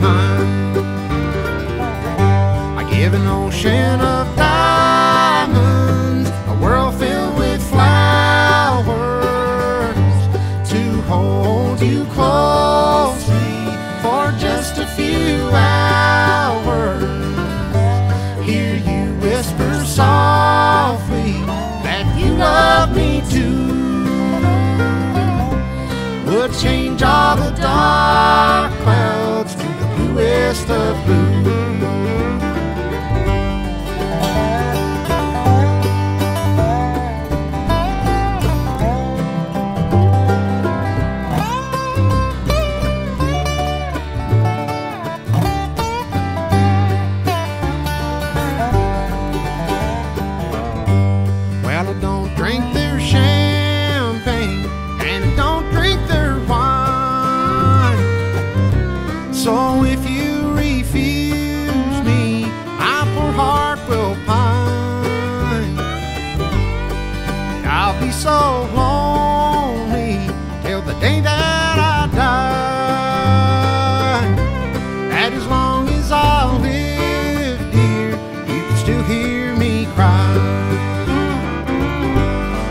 mine. I give an ocean of diamonds, a world filled with flowers, to hold you closely for just a few hours. Hear you whisper softly that you love me too would change all the dark bluest of blue. So lonely till the day that I die. That as long as I live, dear, you can still hear me cry.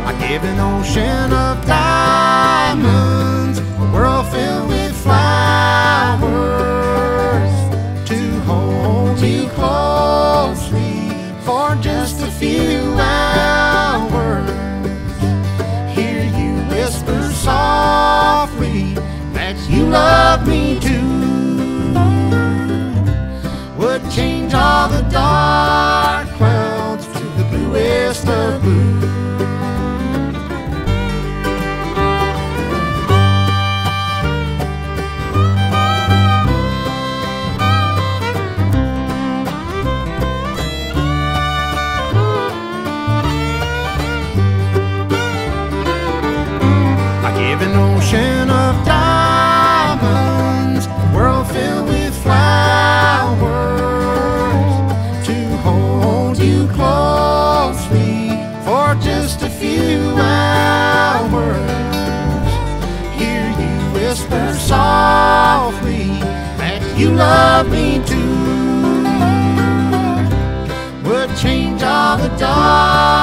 I give an ocean of diamonds, a world filled with flowers, to hold you closely for just a few that you love me too. Would change few hours. Hear you whisper softly that you love me too. Would change all the dark